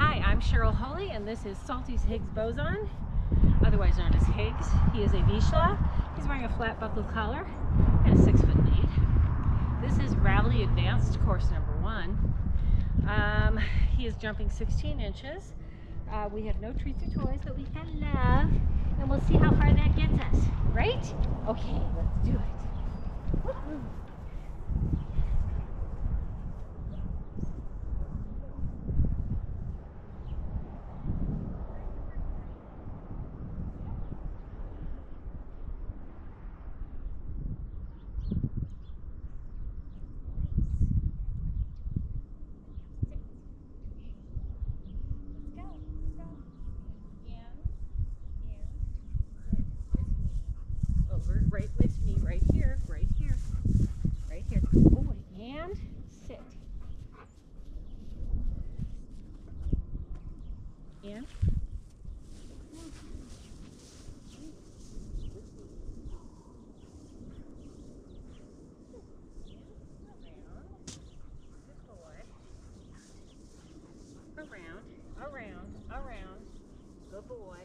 I'm Sheryl Hohle and this is Salti's Higgs Boson, otherwise known as Higgs. He is a Vizsla. He's wearing a flat buckle collar and a six foot lead. This is Rally Advanced course number one. Um, he is jumping 16 inches. Uh, we have no treats or toys, but we can love, and we'll see how far that gets us. Right? Okay, let's do it. and sit. In. Around, around, around. Good boy.